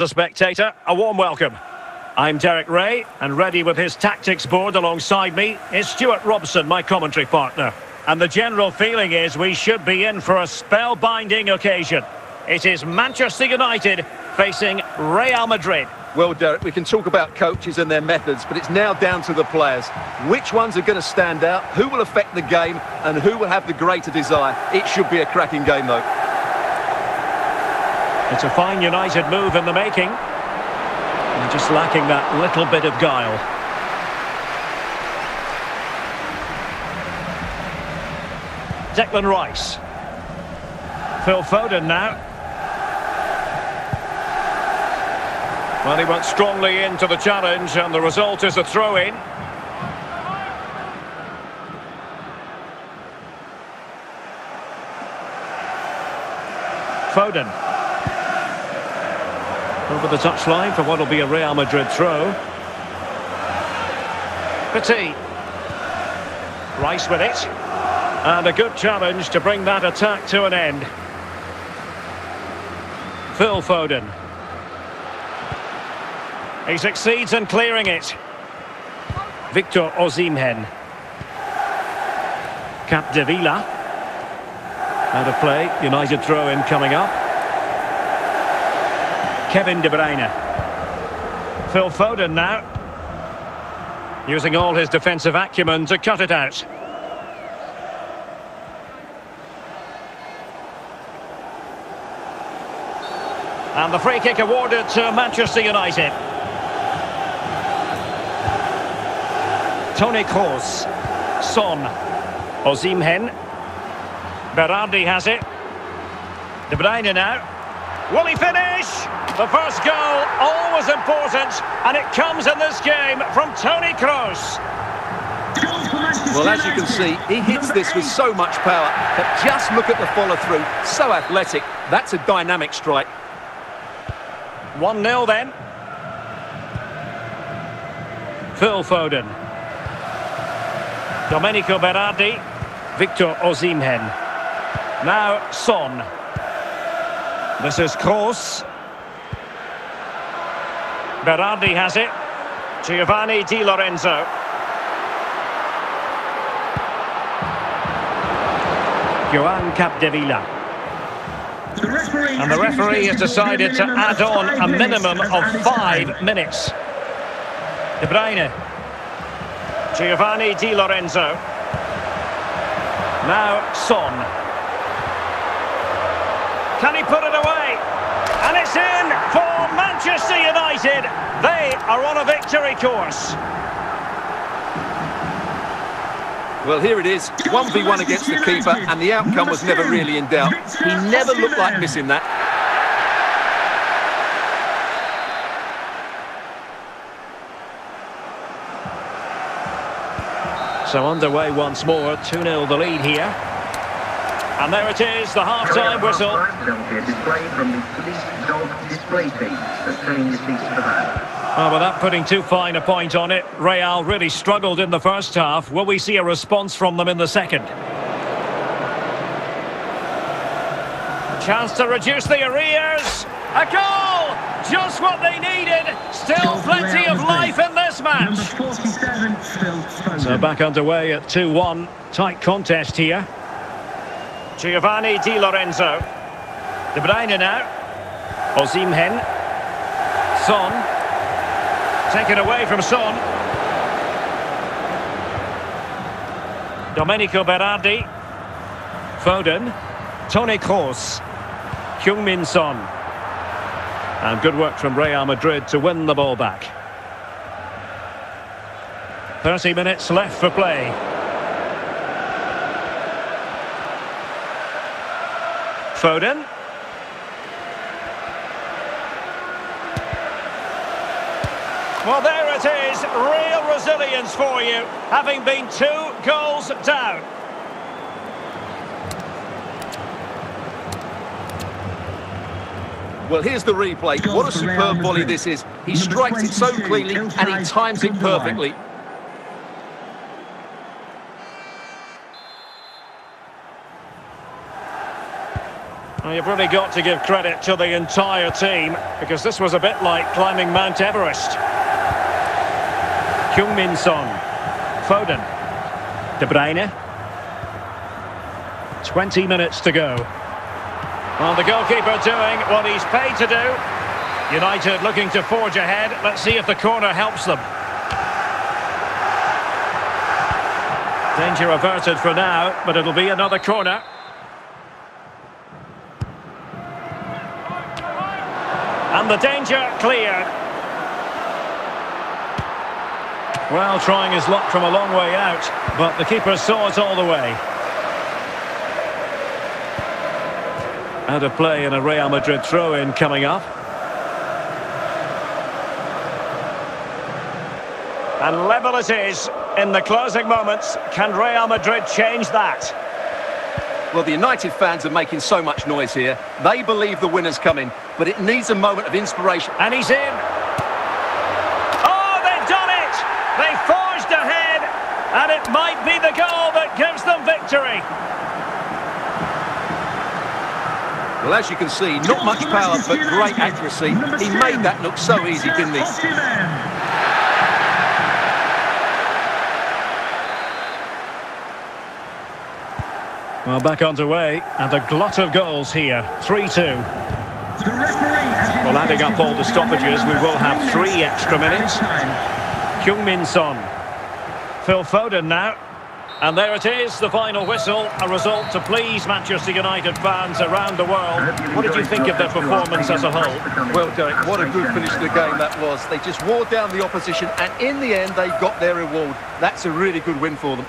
The spectator, a warm welcome. I'm Derek Ray, and ready with his tactics board alongside me is Stuart Robson, my commentary partner. And the general feeling is we should be in for a spellbinding occasion. It is Manchester United facing Real Madrid. Well, Derek, we can talk about coaches and their methods, but it's now down to the players. Which ones are going to stand out, who will affect the game, and who will have the greater desire? It should be a cracking game, though. It's a fine United move in the making. And just lacking that little bit of guile. Declan Rice. Phil Foden now. Well, he went strongly into the challenge, and the result is a throw-in. Foden. Over the touchline for what will be a Real Madrid throw. Petit. Rice with it. And a good challenge to bring that attack to an end. Phil Foden. He succeeds in clearing it. Victor Osimhen. Capdevila. Out of play, United throw-in coming up. Kevin De Bruyne. Phil Foden now. Using all his defensive acumen to cut it out. And the free kick awarded to Manchester United. Toni Kroos. Son. Osimhen. Berardi has it. De Bruyne now. Will he finish? The first goal, always important, and it comes in this game from Toni Kroos. Well, as you can see, he hits this with so much power, but just look at the follow-through. So athletic. That's a dynamic strike. 1-0 then. Phil Foden. Domenico Berardi. Victor Osimhen. Now Son. This is Kroos. Berardi has it. Giovanni Di Lorenzo. Joan Capdevila. And the referee has decided to add on a minimum of five minutes. De Bruyne. Giovanni Di Lorenzo. Now Son. Can he put it away? And it's in for Manchester United. They are on a victory course. Well, here it is, 1v1 against the keeper, and the outcome was never really in doubt. He never looked like missing that. So underway once more, 2-0 the lead here. And there it is, the half-time whistle. Oh, ah, without putting too fine a point on it, Real really struggled in the first half. Will we see a response from them in the second? Chance to reduce the arrears. A goal! Just what they needed. Still plenty of life in this match. So back underway at 2-1. Tight contest here. Giovanni Di Lorenzo. De Bruyne now. Osimhen. Son. Taken away from Son. Domenico Berardi. Foden. Toni Kroos. Heung-min Son. And good work from Real Madrid to win the ball back. 30 minutes left for play. Foden. Well, there it is. Real resilience for you, having been two goals down. Well, here's the replay. What a superb volley this is. He strikes it so cleanly and he times it perfectly. Well, you've really got to give credit to the entire team because this was a bit like climbing Mount Everest. Heung-min Son. Foden. De Bruyne. 20 minutes to go. Well, the goalkeeper doing what he's paid to do. United looking to forge ahead. Let's see if the corner helps them. Danger averted for now, but it'll be another corner. And the danger cleared. Well, trying his luck from a long way out, but the keeper saw it all the way. And a play in a Real Madrid throw-in coming up. And level it is in the closing moments. Can Real Madrid change that? Well, the United fans are making so much noise here. They believe the winner's coming, but it needs a moment of inspiration. And he's in. Oh, they've done it! They forged ahead, and it might be the goal that gives them victory. Well, as you can see, not much power, but great accuracy. He made that look so easy, didn't he? Well, back underway, and a glut of goals here. 3-2. Well, adding up all the stoppages, we will have three extra minutes. Heung-min Son. Phil Foden now. And there it is, the final whistle, a result to please Manchester United fans around the world. What did you think of their performance as a whole? Well, Derek, what a good finish to the game that was. They just wore down the opposition, and in the end, they got their reward. That's a really good win for them.